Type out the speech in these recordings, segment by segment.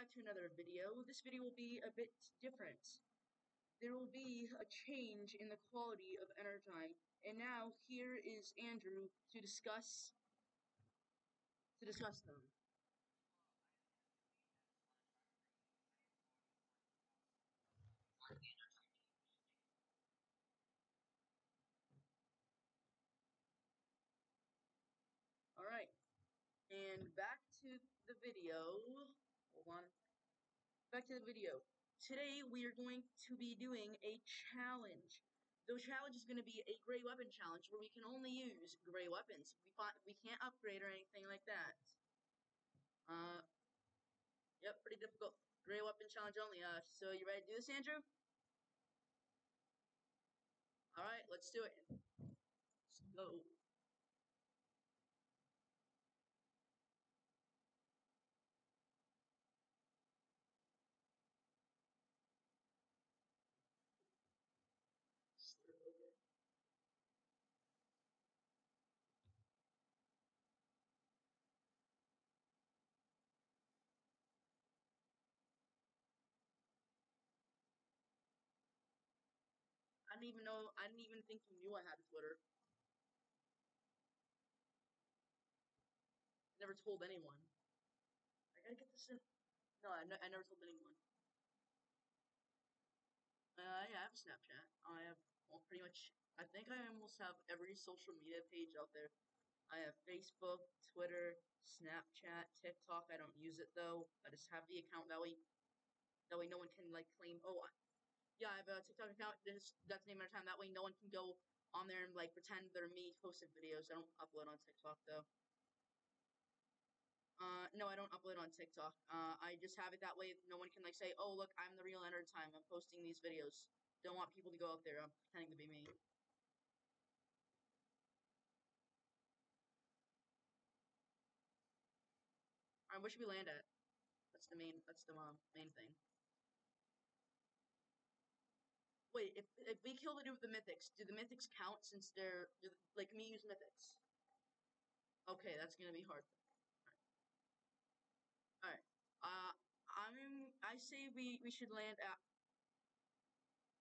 back to another video. This video will be a bit different. There will be a change in the quality of Time. And now, here is Andrew to discuss to discuss them. Alright. And back to the video. Hold on. Back to the video. Today we are going to be doing a challenge. The challenge is going to be a gray weapon challenge where we can only use gray weapons. We we can't upgrade or anything like that. Uh, yep, pretty difficult. Gray weapon challenge only. Uh, so you ready to do this, Andrew? All right, let's do it. Let's go. Didn't even know. I didn't even think you knew I had Twitter. I never told anyone. I gotta get this in. No, I, never told anyone. Uh, yeah, I have Snapchat. I have well, pretty much. I think I almost have every social media page out there. I have Facebook, Twitter, Snapchat, TikTok. I don't use it though. I just have the account that way. That way, no one can like claim. Oh, yeah, I have a TikTok account. This that's the name of the time. That way, no one can go on there and like pretend they're me posted videos. I don't upload on TikTok though. Uh, no, I don't upload on TikTok. Uh, I just have it that way. No one can like say, "Oh, look, I'm the real Ennerd Time. I'm posting these videos." Don't want people to go out there. I'm pretending to be me. Alright, where should we land at? That's the main. That's the um, main thing. Wait, if, if we kill the dude with the mythics, do the mythics count since they're, like, me use mythics? Okay, that's gonna be hard. Alright. Uh, I'm, I say we, we should land at,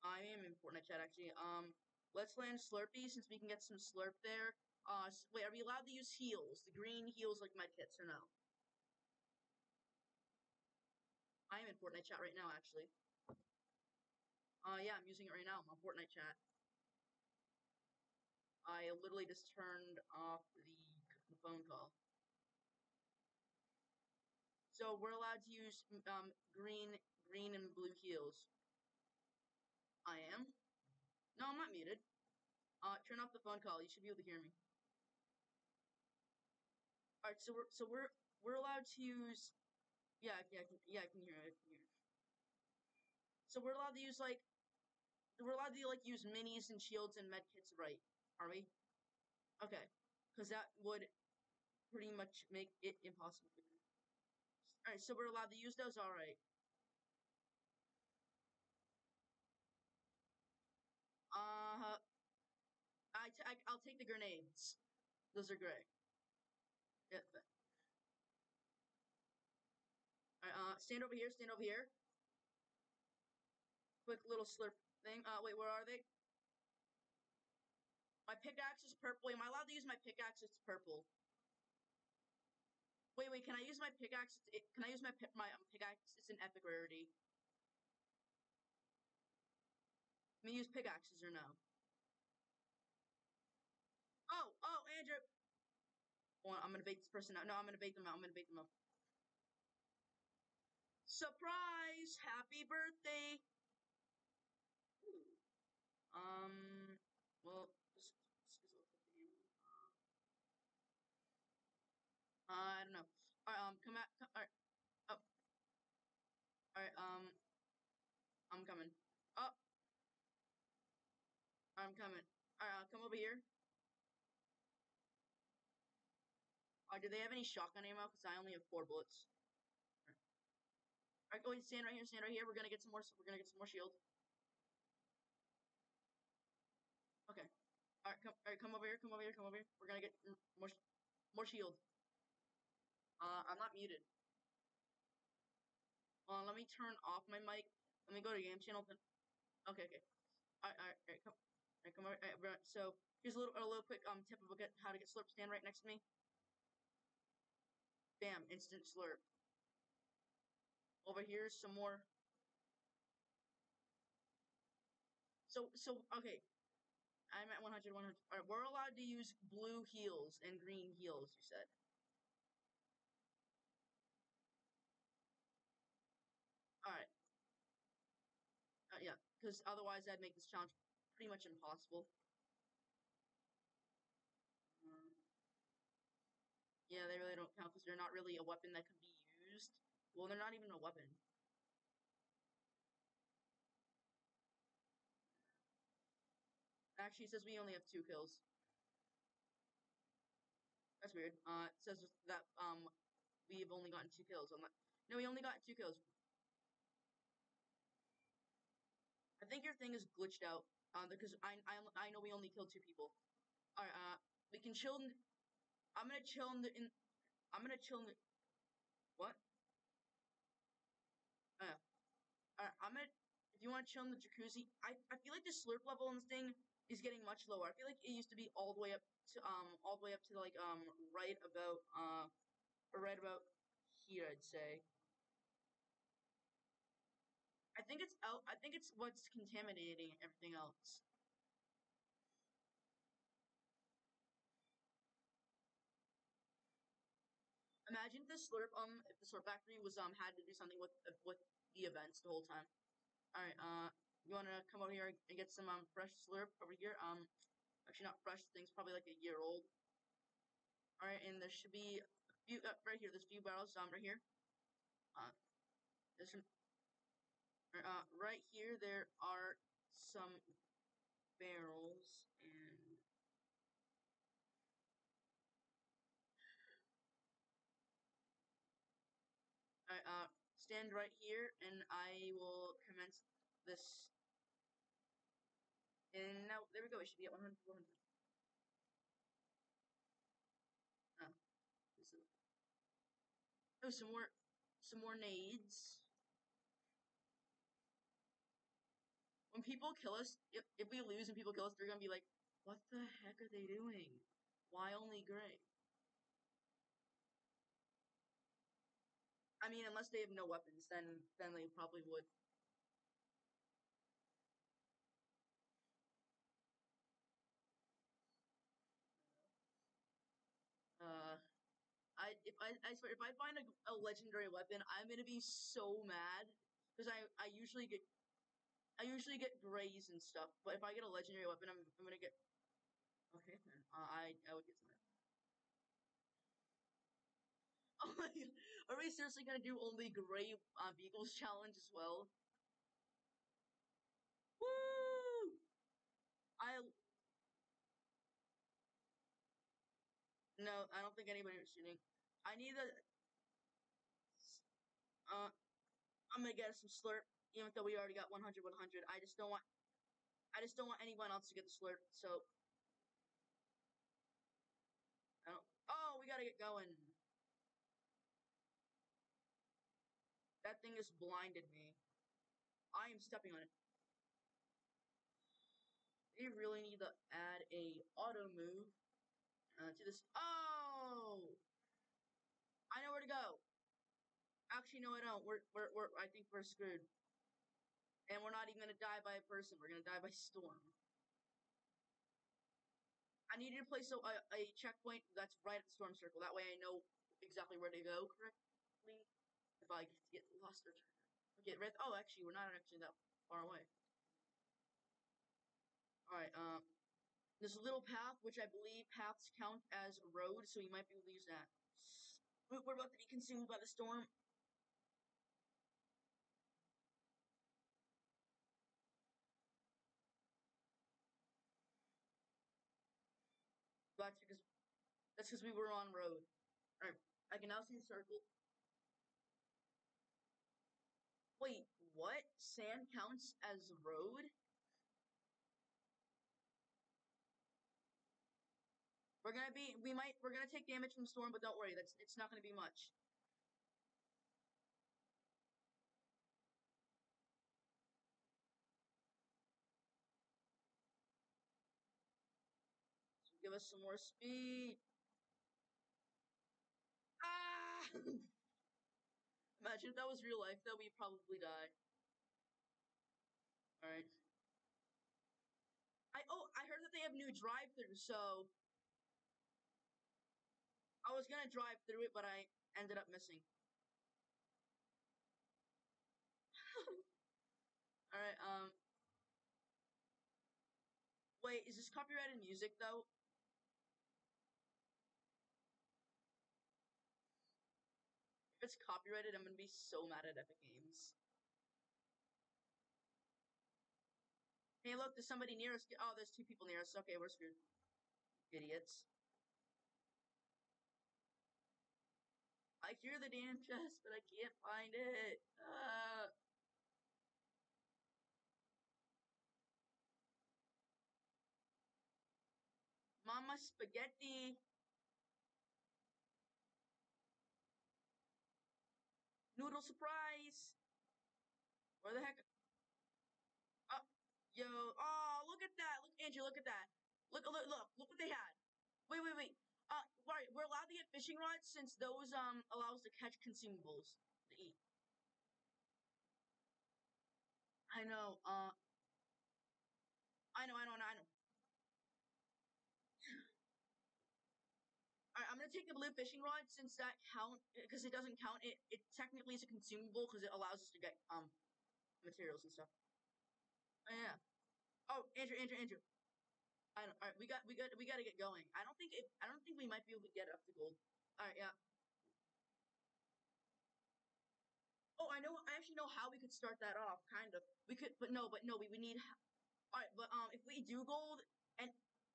I am in Fortnite chat, actually. Um, let's land Slurpee, since we can get some Slurp there. Uh, wait, are we allowed to use heals? The green heals like medkits, or no? I am in Fortnite chat right now, actually. Uh, yeah, I'm using it right now. On Fortnite chat. I literally just turned off the, the phone call. So we're allowed to use um, green, green and blue heals. I am. No, I'm not muted. Uh, turn off the phone call. You should be able to hear me. All right, so we're so we're we're allowed to use. Yeah, yeah, I can, yeah, I can hear. I can hear. So we're allowed to use like we're allowed to like use minis and shields and medkits, right? Are we? Okay, because that would pretty much make it impossible. All right, so we're allowed to use those. All right. Uh, I, t I I'll take the grenades. Those are great. Yeah. All right, uh, stand over here. Stand over here. Quick little slurp thing. Uh, wait, where are they? My pickaxe is purple. Am I allowed to use my pickaxe? It's purple. Wait, wait. Can I use my pickaxe? Can I use my my um, pickaxe? It's an epic rarity. Can I use pickaxes or no? Oh, oh, Andrew. Oh, I'm gonna bait this person out. No, I'm gonna bait them out. I'm gonna bait them out. Surprise! Happy birthday! Um, well, this, this is a game. Uh, I don't know. Alright, um, come out. Alright. Oh. Alright, um. I'm coming. Oh. I'm coming. Alright, uh, come over here. Uh, do they have any shotgun ammo? Because I only have four bullets. Alright, Alright, go ahead, stand right here, stand right here. We're gonna get some more, we're gonna get some more shield. Okay. Alright, come, alright, come over here, come over here, come over here. We're gonna get more, more shield. Uh, I'm not muted. Uh, let me turn off my mic. Let me go to game channel. Okay, okay. All right, all right, all right come, all right, come over. All right, so here's a little, a little quick um tip about how to get slurp. Stand right next to me. Bam, instant slurp. Over here, some more. So, so okay. I'm at 100, 100. All right, we're allowed to use blue heals and green heals, You said. Alright. Uh, yeah, because otherwise that'd make this challenge pretty much impossible. Um, yeah, they really don't count because they're not really a weapon that can be used. Well, they're not even a weapon. Actually, it says we only have two kills. That's weird. Uh, it says that um we've only gotten two kills. On that. No, we only got two kills. I think your thing is glitched out. Uh, because I, I I know we only killed two people. All right. Uh, we can chill. In, I'm gonna chill in the. In, I'm gonna chill in the. What? Uh, Alright, I'm gonna. If you want to chill in the jacuzzi, I I feel like the slurp level in this thing is getting much lower. I feel like it used to be all the way up to um all the way up to like um right about uh right about here I'd say. I think it's out. I think it's what's contaminating everything else. Imagine the slurp um if the slurp factory was um had to do something with with the events the whole time. All right, uh, you wanna come over here and get some um fresh slurp over here? Um, actually not fresh. Thing's probably like a year old. All right, and there should be a few uh, right here. There's a few barrels um right here. Uh, there's some uh, right here, there are some barrels and Alright, uh, stand right here and I will commence this. And now, there we go, it should be at 100, 100. Oh, oh, some more, some more nades. when people kill us, if, if we lose and people kill us, they're gonna be like, what the heck are they doing? Why only gray? I mean, unless they have no weapons, then then they probably would. Uh, I if I I swear if I find a, a legendary weapon, I'm gonna be so mad because I I usually get I usually get grays and stuff, but if I get a legendary weapon, I'm, I'm gonna get. Okay, then. Uh, I I would get some. Oh are we seriously gonna do only gray uh, challenge as well? Woo! I. No, I don't think anybody was shooting. I need a. Uh, I'm gonna get some slurp even though we already got 100, 100. I just don't want, I just don't want anyone else to get the slurp. So, I don't. Oh, we gotta get going. That thing has blinded me. I am stepping on it. They really need to add a auto move uh, to this. Oh! I know where to go. Actually, no, I don't. We're, we're, we're, I think we're screwed. And we're not even to die by a person. We're going to die by storm. I need to place a, a, a, checkpoint that's right at the storm circle. That way I know exactly where to go correctly. If I get lost or get red. Oh, actually, we're not actually that far away. Alright, um, there's a little path, which I believe paths count as road, so you might be able to use that. We're about to be consumed by the storm. that's because that's because we were on road. Alright, I can now see the circle. Wait, what? Sand counts as road? We're gonna be, we might, we're gonna take damage from storm, but don't worry, that's, it's not gonna be much. So give us some more speed. Ah! Imagine if that was real life, though, we'd probably die. Alright. I, oh, I heard that they have new drive-thrus, so I was gonna drive through it, but I ended up missing. Alright, um Wait, is this copyrighted music though? If it's copyrighted, I'm gonna be so mad at Epic Games. Hey, look, there's somebody near us. Oh, there's two people near us. Okay, we're screwed. Idiots. I hear the damn chest, but I can't find it. Uh... Mama spaghetti. Noodle surprise. Where the heck? Oh, yo. Oh, look at that. Look, Andrew, look at that. Look, look, look. Look what they had. Wait, wait, wait. Uh, right, we're allowed to get fishing rods since those, um, allow us to catch consumables to eat. I know, uh, I know, I know, I know. Alright, I'm gonna take the blue fishing rod since that count because it doesn't count. It it technically is a consumable because it allows us to get um materials and stuff. Oh, yeah. Oh, Andrew, Andrew, Andrew. I don't. All right, we got we got we got to get going. I don't think it. I don't think we might be able to get up to gold. All right, yeah. Oh, I know. I actually know how we could start that off. Kind of. We could, but no, but no. We would need. All right, but um, if we do gold and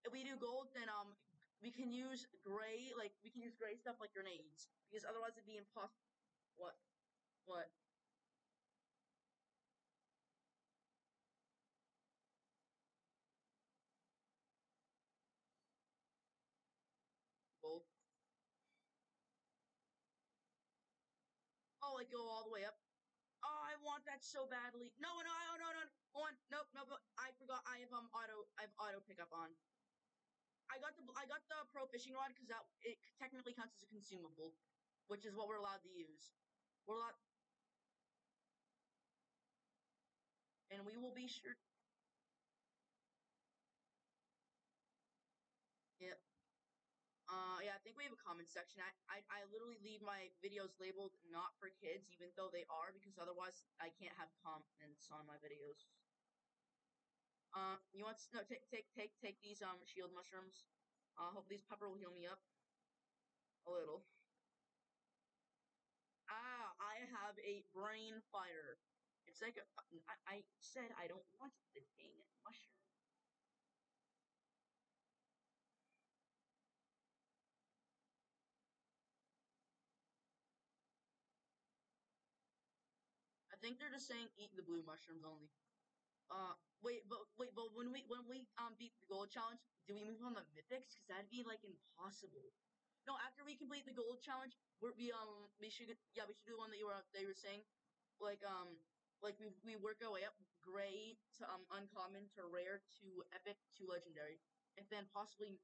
if we do gold, then um, we can use gray. Like we can use gray stuff like grenades because otherwise it'd be impossible. What? What? Gold. Oh, like go all the way up. Oh, I want that so badly. No, no, no, no, no. On. Nope, nope, nope. I forgot. I have um auto. I have auto pickup on. I got the I got the pro fishing rod because that it technically counts as a consumable, which is what we're allowed to use. We're allowed, and we will be sure. Uh, yeah, I think we have a comment section. I, I, I literally leave my videos labeled not for kids, even though they are, because otherwise I can't have comments on my videos. Uh, you want to, no, take, take, take, take these, um, shield mushrooms. Uh, hope these pepper will heal me up. A little. Ah, I have a brain fire. It's like a, I, I said I don't want the dang mushroom. Think they're just saying eat the blue mushrooms only. Uh, wait, but wait, but when we when we um beat the gold challenge, do we move on the mythics? Because that'd be like impossible. No, after we complete the gold challenge, we're, we um we should yeah we should do the one that you were they were saying, like um like we we work our way up gray to um uncommon to rare to epic to legendary, and then possibly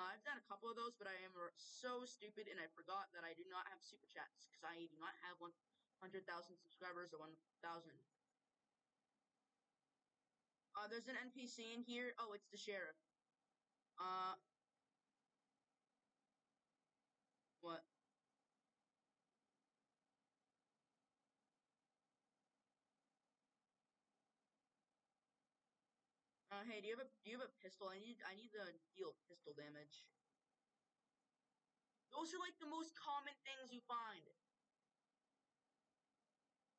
Uh, I've done a couple of those, but I am so stupid and I forgot that I do not have super chats because I do not have 100,000 subscribers or 1,000. Uh, there's an NPC in here. Oh, it's the sheriff. Uh, Uh, hey, do you have a do you have a pistol? I need I need to deal pistol damage. Those are like the most common things you find.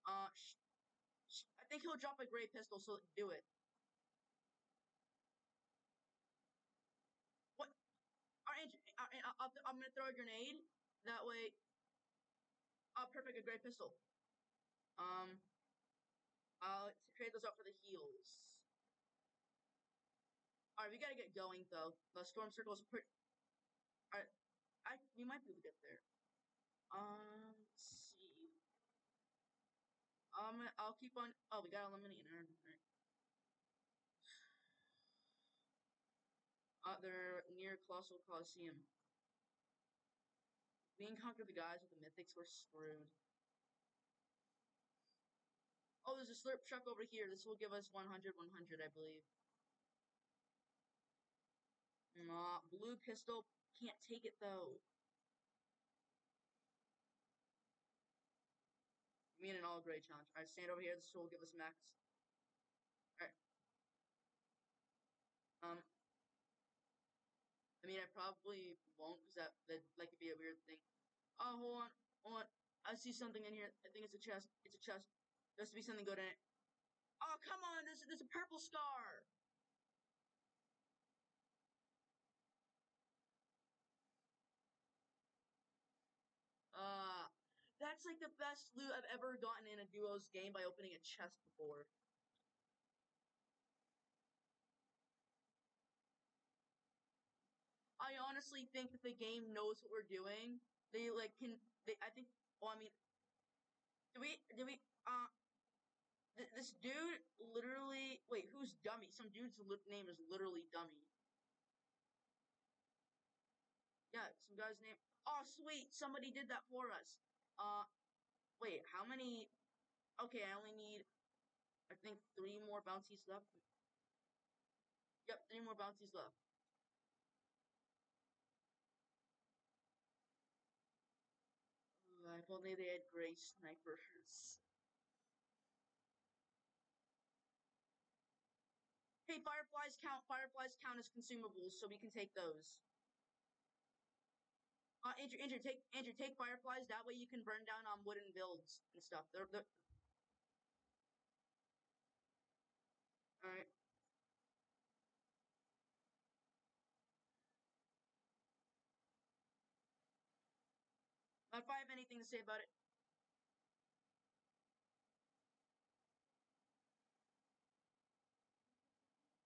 Uh, I think he'll drop a gray pistol, so do it. What? Alright, I'm gonna throw a grenade. That way. Oh, perfect, a gray pistol. Um, I'll trade those up for the heals. Alright, we gotta get going though. The storm circle is pretty. Alright, I we might be able to get there. Um, see. Um, I'll keep on. Oh, we got eliminated. Alright. Uh, they're near Colossal Coliseum. We conquer the guys with the mythics, we're screwed. Oh, there's a slurp truck over here. This will give us 100, 100, I believe. Nah, blue pistol. Can't take it, though. Me and an all gray challenge. Alright, stand over here. This will give us max. Alright. Um. I mean, I probably won't, because that, that, like, could be a weird thing. Oh, hold on. Hold on. I see something in here. I think it's a chest. It's a chest. There has to be something good in it. Oh, come on! There's, there's a purple scar! Uh, that's like the best loot I've ever gotten in a duos game by opening a chest before. I honestly think that the game knows what we're doing. They like can they I think well I mean do we do we uh th this dude literally wait who's dummy? Some dude's name is literally dummy. Yeah, some guy's name Oh, sweet. Somebody did that for us. Uh, wait, how many? Okay, I only need, I think, three more bounties left. Yep, three more bounties left. Uh, if only they had gray snipers. Hey, fireflies count. Fireflies count as consumables, so we can take those. Uh, Andrew, Andrew, take Andrew, take fireflies. That way you can burn down on um, wooden builds and stuff. They're, they're... All right. If I have anything to say about it.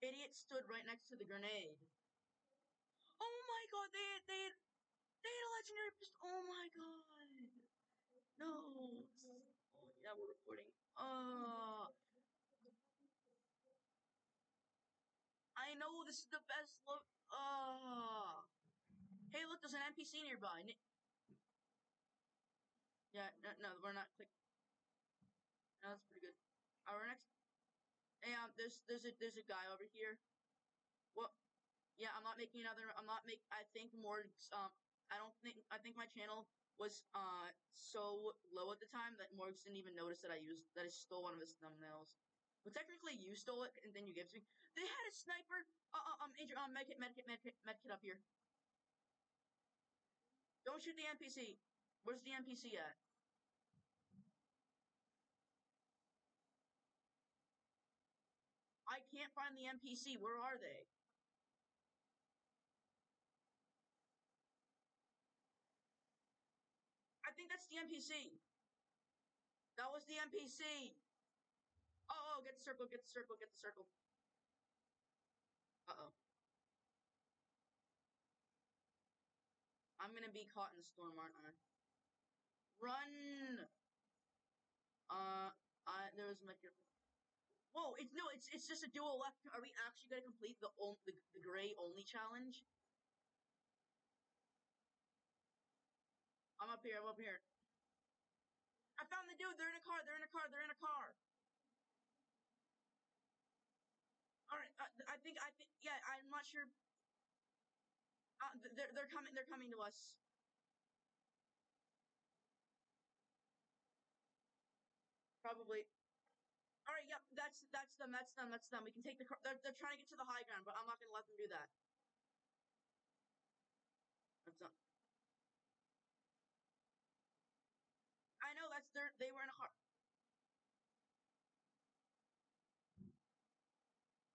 Idiot stood right next to the grenade. Oh my god, they they a legendary pistol. Oh my god. No. Oh, yeah, we're recording. Uh. I know this is the best look. Uh. Hey, look, there's an NPC nearby. Yeah, no, no we're not click. No, that's pretty good. Our next. Hey, um, there's there's a there's a guy over here. What? Yeah, I'm not making another. I'm not make. I think more um I don't think I think my channel was uh so low at the time that Morgz didn't even notice that I used that I stole one of his thumbnails. But technically, you stole it and then you gave it to me. They had a sniper. Uh, uh um, Andrew, um, medkit, medkit, medkit, medkit up here. Don't shoot the NPC. Where's the NPC at? I can't find the NPC. Where are they? Think that's the NPC. That was the NPC. Oh, oh, get the circle, get the circle, get the circle. Uh-oh. I'm gonna be caught in the storm, aren't I? Run! Uh, I, there was my... Whoa, it's, no, it's, it's just a dual left. Are we actually gonna complete the, the, the gray only challenge? I'm up here. I'm up here. I found the dude. They're in a car. They're in a car. They're in a car. All right. Uh, I think. I think. Yeah. I'm not sure. Uh, they're they're coming. They're coming to us. Probably. All right. Yep. That's that's them. That's them. That's them. We can take the car. They're they're trying to get to the high ground, but I'm not gonna let them do that. That's not. They were in a car.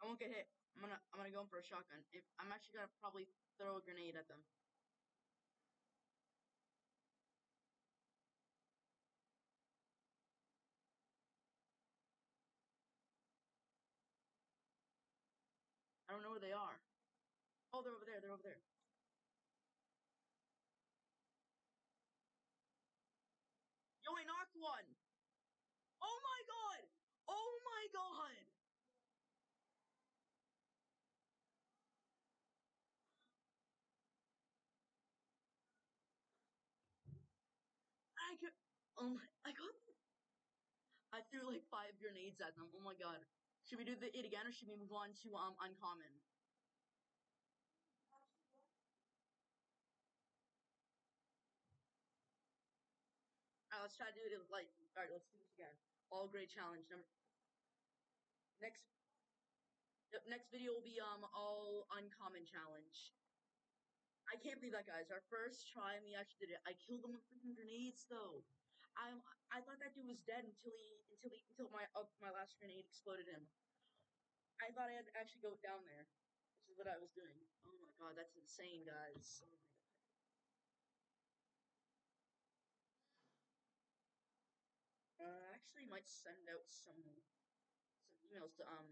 I won't get hit. I'm gonna. I'm gonna go in for a shotgun. If I'm actually gonna probably throw a grenade at them. I don't know where they are. Oh, they're over there. They're over there. one. Oh my god! Oh my god! I got. oh my, I got, I threw like five grenades at them. Oh my god. Should we do the, it again or should we move on to, um, uncommon? Let's try to do it like. Alright, let's do this again. All grade challenge number. Next. Next video will be um all uncommon challenge. I can't believe that, guys. Our first try, and we actually did it. I killed him with freaking grenades, though. I I thought that dude was dead until he until he until my uh, my last grenade exploded him. I thought I had to actually go down there. which is what I was doing. Oh my god, that's insane, guys. Oh my god. Uh, I actually might send out some some emails to um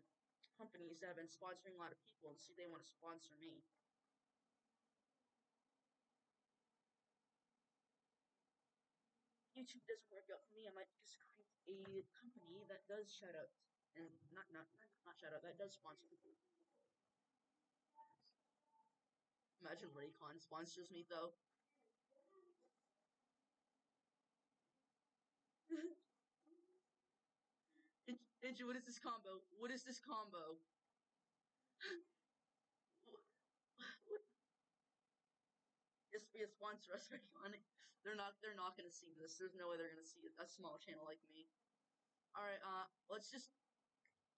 companies that have been sponsoring a lot of people and see if they want to sponsor me. YouTube doesn't work out for me, I might just create a company that does shout out and not not not shout out that does sponsor people. Imagine Raycon sponsors me though. Andrew, what is this combo? What is this combo? A sponsor us on. They're not they're not gonna see this. There's no way they're gonna see a small channel like me. Alright, uh let's just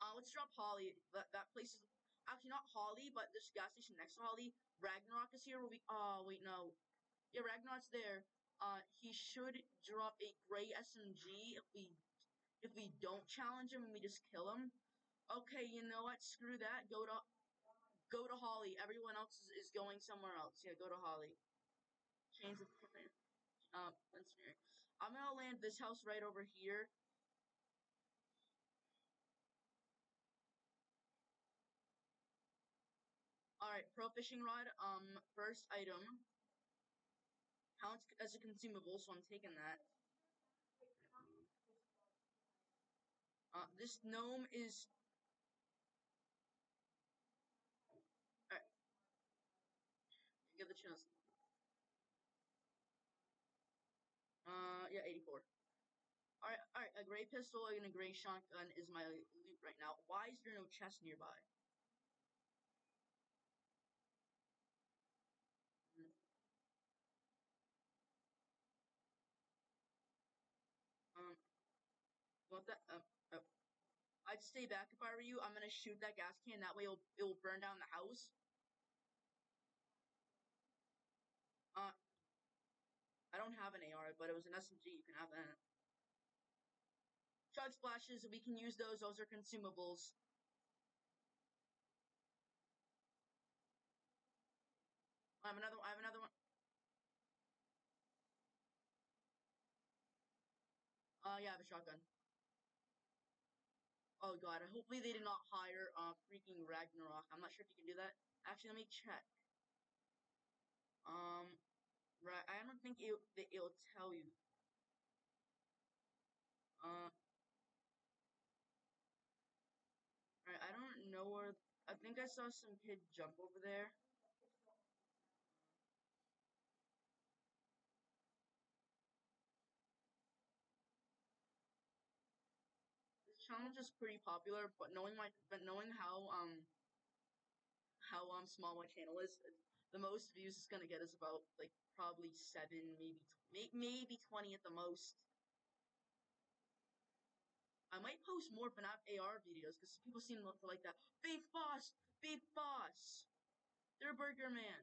uh let's drop Holly. That that place is actually not Holly, but this gas station next to Holly. Ragnarok is here. We oh wait no. Yeah, Ragnarok's there. Uh he should drop a gray SMG if we if we don't challenge him and we just kill him. Okay, you know what? Screw that. Go to go to Holly. Everyone else is, is going somewhere else. Yeah, go to Holly chains of uh, engineering. I'm gonna land this house right over here. Alright, pro fishing rod, um, first item. Counts as a consumable, so I'm taking that. Uh, this gnome is... Alright. Give the chance. Uh, yeah, 84. Alright, alright, a gray pistol and a gray shotgun is my loot right now. Why is there no chest nearby? Hmm. Um, what uh, uh, I'd stay back if I were you. I'm gonna shoot that gas can, that way it'll, it'll burn down the house. Uh, I don't have an AR, but it was an SMG. You can have that. Chug splashes, we can use those. Those are consumables. I have another. I have another one. Uh, yeah, I have a shotgun. Oh god, hopefully they did not hire uh freaking Ragnarok. I'm not sure if you can do that. Actually, let me check. Um, Right, I don't think it, it'll tell you. Uh, right, I don't know where, I think I saw some kid jump over there. Challenge is pretty popular, but knowing my, but knowing how, um, how, um, small my channel is, the most views it's gonna get is about, like, probably seven, maybe maybe twenty at the most. I might post more FNAF AR videos because people seem to like that. Beef Boss, Beef Boss, they're Burger Man.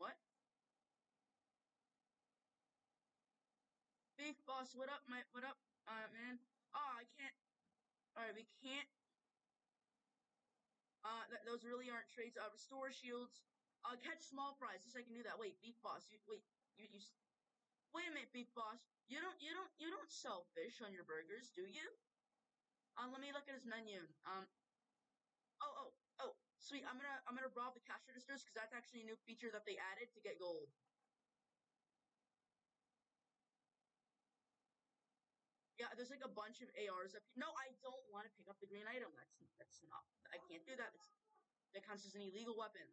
What? Beef Boss, what up, my what up, uh, man? Oh, I can't. All right, we can't. Uh, th those really aren't trades. Uh, restore shields. Uh, catch small fries. Yes, I can do that. Wait, Beef Boss. You wait. You you. Wait a minute, Beef Boss. You don't you don't you don't sell fish on your burgers, do you? Um, let me look at his menu. Um. Oh oh oh. Sweet. I'm gonna I'm gonna rob the cash registers because that's actually a new feature that they added to get gold. There's like a bunch of ARs up here. No, I don't want to pick up the green item. That's that's not. I can't do that. That counts as an illegal weapon.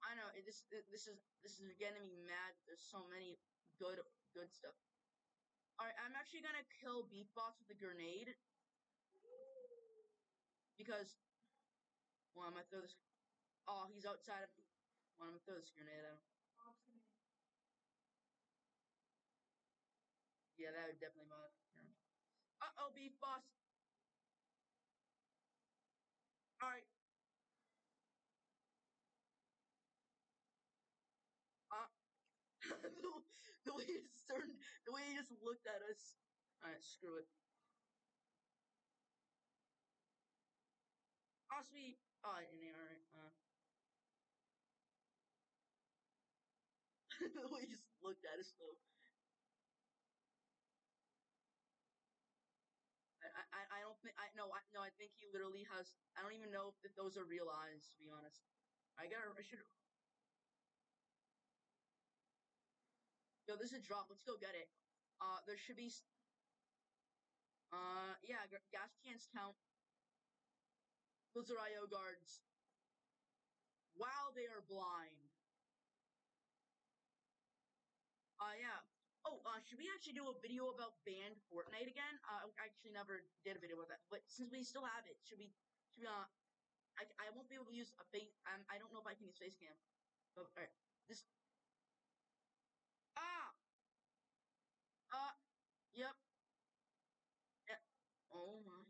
I know this this is this is getting me mad. There's so many good, good stuff. Alright, I'm actually gonna kill Beef Boss with a grenade. Because, well, I'm gonna throw this. Oh, he's outside of. Well, I'm gonna throw this grenade at him. Yeah, that would definitely bother. Uh oh, Beef Boss. Alright. Uh, the, the way he just turned, the way he just looked at us. Alright, screw it. Oh, sweet. Oh, in there, alright. Uh. the way he just looked at us, though. Think, I, no, I, no, I think he literally has, I don't even know if those are real eyes, to be honest. I gotta, I should, Yo, this is a drop. Let's go get it. Uh, there should be. Uh, yeah, gas cans count. Those are IO guards. Wow, they are blind. Uh, yeah. Uh, should we actually do a video about banned Fortnite again? Uh, I actually never did a video about that, but since we still have it, should we, should we, uh, I, I won't be able to use a face, um, I don't know if I can use face cam. But, alright, this, Ah! Uh, yep. Yeah. Oh my.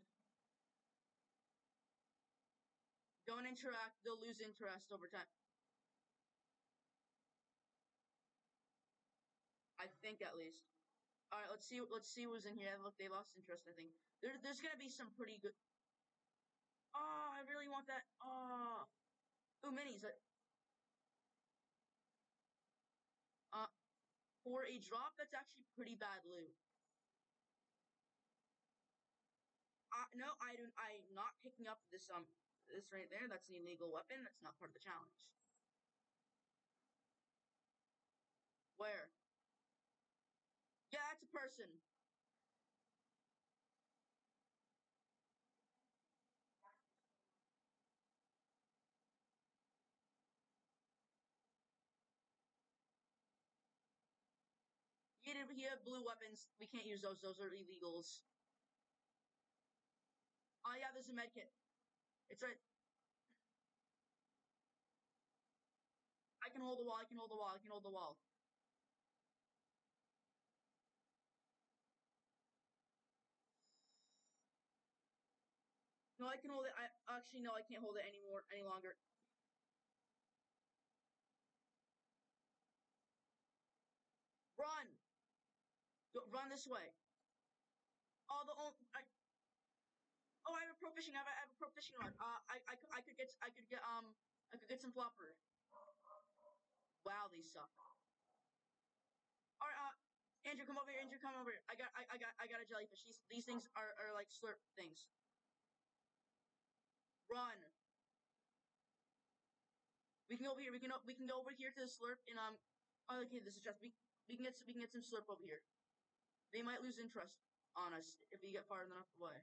Don't interact, they'll lose interest over time. I think at least. Alright, let's see let's see who's in here. Look, they lost interest, I think. There, there's gonna be some pretty good Oh, I really want that. Oh. Ooh, minis. Uh, for a drop, that's actually pretty bad loot. Uh, no, I don't. I'm not picking up this um this right there. That's an illegal weapon. That's not part of the challenge. Where? Person. He had, he had blue weapons. We can't use those. Those are illegals. Oh, yeah, there's a medkit. It's right. I can hold the wall. I can hold the wall. I can hold the wall. No, I can hold it. I actually no, I can't hold it anymore any longer. Run! Go, run this way. Oh, the only, I, oh, I have a pro fishing. I have have a pro fishing rod. Uh, I, I, I could get, I could get, um, I could get some flopper. Wow, these suck. All right, uh, Andrew, come over here. Andrew, come over here. I got, I, I got, I got a jellyfish. These, these things are, are like slurp things. Run. We can go over here. We can, we can go over here to the slurp and um. Oh, okay, this is just we. We can get, we can get some slurp over here. They might lose interest on us if we get far enough away.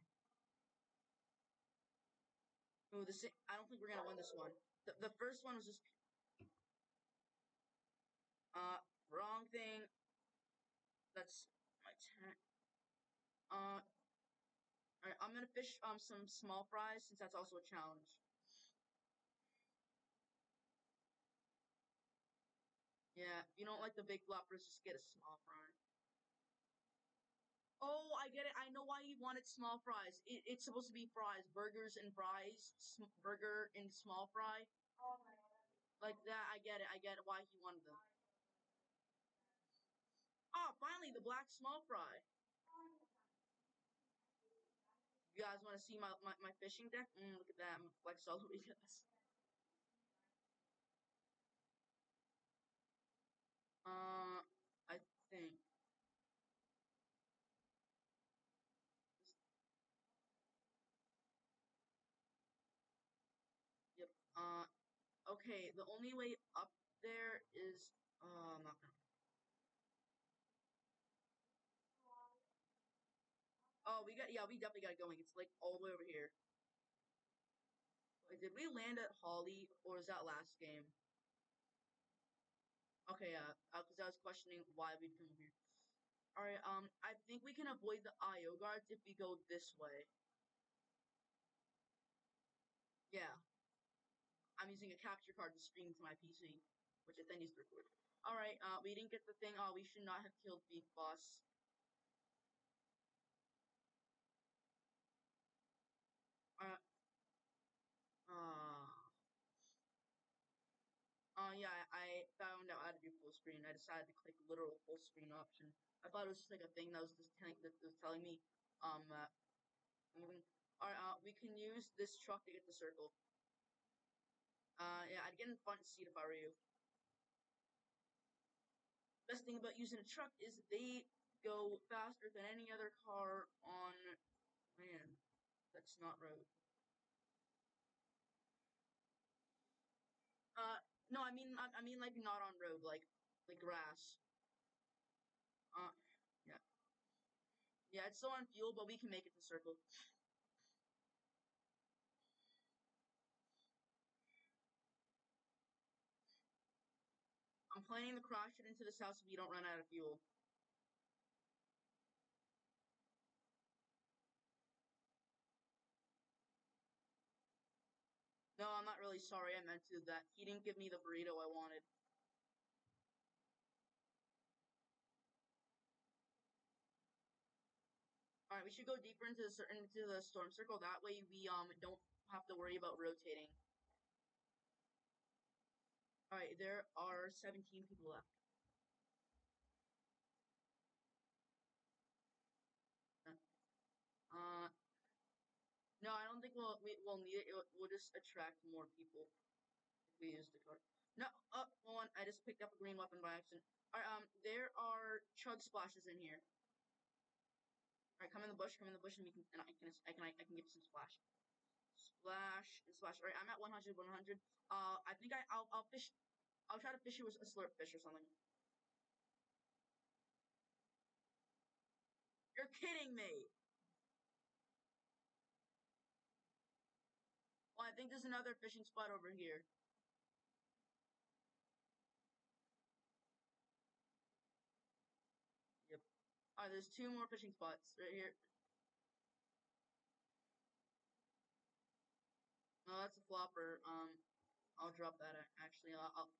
Ooh, the I don't think we're gonna win this one. The, the first one was just uh wrong thing. That's my turn. Uh, alright, I'm gonna fish um some small fries since that's also a challenge. Yeah, if you don't like the big floppers, just get a small fry. Oh, I get it. I know why he wanted small fries. It, it's supposed to be fries, burgers and fries, burger and small fry. Oh like that, I get it. I get why he wanted them. Oh, finally, the black small fry. You guys want to see my, my, my fishing deck? Mm, look at that. I'm flex all the way guys. Uh, I think. Yep, Uh, okay, the only way up there is, uh, I'm not gonna. Oh, we got, yeah, we definitely got going. It's like all the way over here. Wait, did we land at Holly, or is that last game? Okay, yeah, uh, because I was questioning why we'd come here. Alright, um, I think we can avoid the IO guards if we go this way. Yeah. I'm using a capture card to stream to my PC, which I then use to record. Alright, uh, we didn't get the thing. Oh, we should not have killed Beef Boss. Uh, uh, uh, yeah, I found out how to do full screen. I decided to click literal full screen option. I thought it was just like a thing that was just telling that was telling me, um, uh. Alright, uh, we can use this truck to get the circle. Uh, yeah, I'd get in front seat if I were you. Best thing about using a truck is they go faster than any other car on land. That's not road. Uh, no, I mean, I, I mean, like, not on road, like, like grass. Uh, yeah. Yeah, it's still on fuel, but we can make it to circle. I'm planning to crash it into this house if you don't run out of fuel. No, I'm not really sorry I meant to do that. He didn't give me the burrito I wanted. Alright, we should go deeper into the into the storm circle. That way we um don't have to worry about rotating. Alright, there are 17 people left. Uh, no, I don't think we'll we, will need it. We'll just attract more people if we use the card. No, oh, hold on. I just picked up a green weapon by accident. Alright, um, there are chug splashes in here. Alright, come in the bush, come in the bush, and we can, and I can, I can, I can give some splash. Splash and splash. Alright, I'm at 100, 100. Uh, I think I, I'll, I'll fish, I'll try to fish you with a slurp fish or something. You're kidding me! Think there's another fishing spot over here. Yep. Alright, there's two more fishing spots right here. No, that's a flopper. Um, I'll drop that actually. I'll, I'll,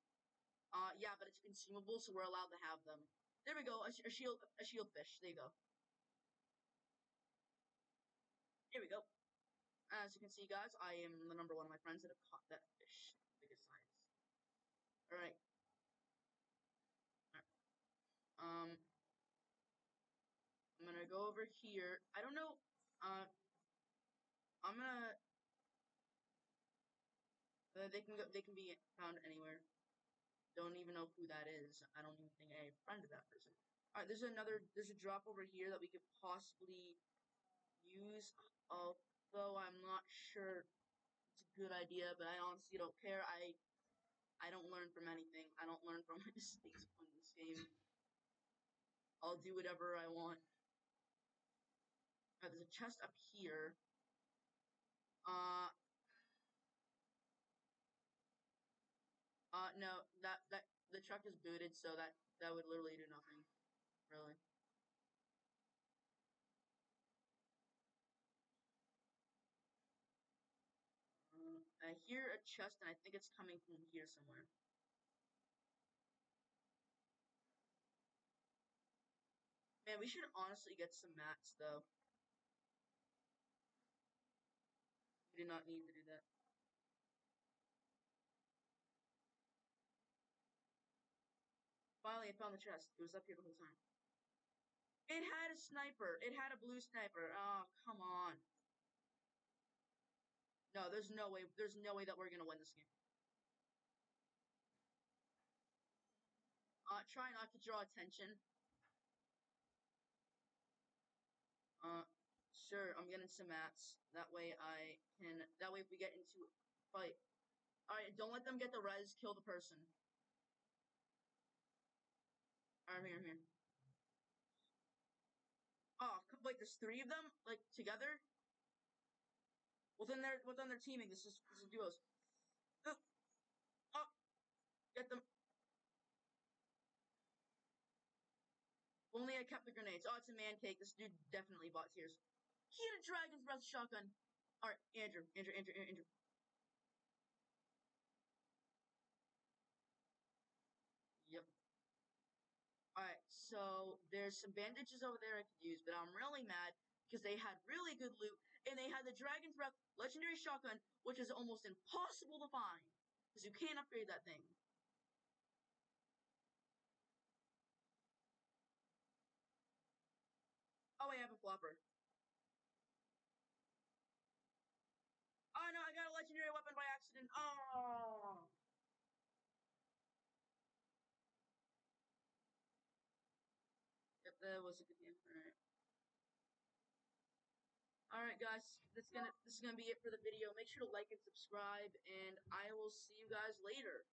uh, yeah, but it's consumable, so we're allowed to have them. There we go. A, a shield, a shield fish. There you go. Here we go. As you can see, guys, I am the number one of my friends that have caught that fish. Biggest size. Alright. Alright. Um, I'm gonna go over here. I don't know. Uh, I'm gonna. Uh, they can go. They can be found anywhere. Don't even know who that is. I don't even think I have a friend of that person. All right, there's another. There's a drop over here that we could possibly use. Although I'm not sure it's a good idea, but I honestly don't care. I I don't learn from anything. I don't learn from my mistakes in this game. I'll do whatever I want. There's a chest up here. Uh. Uh, no, that, that, the truck is booted, so that, that would literally do nothing. Really. I hear a chest, and I think it's coming from here somewhere. Man, we should honestly get some mats, though. We do not need to do that. Finally, I found the chest. It was up here the whole time. It had a sniper. It had a blue sniper. Oh, come on. No, there's no way. There's no way that we're gonna win this game. Uh, try not to draw attention. Uh, sure, I'm getting some mats. That way I can, that way if we get into a fight. Alright, don't let them get the res, kill the person. I'm here, I'm here. Oh, wait, there's three of them, like, together? They're, well, then they're teaming. This is, this is duos. Oh, oh, get them. only I kept the grenades. Oh, it's a Mancake. This dude definitely bought tiers. He had a dragon's breath shotgun. All right, Andrew, Andrew, Andrew, Andrew. Yep. Alright, so there's some bandages over there I could use, but I'm really mad because they had really good loot, and they had the Dragon's Breath Legendary Shotgun, which is almost impossible to find, because you can't upgrade that thing. Oh, I have a flopper. Oh no, I got a legendary weapon by accident. Oh. Yep, that was a good game. Alright. Alright guys, that's gonna this is gonna be it for the video. Make sure to like and subscribe and I will see you guys later.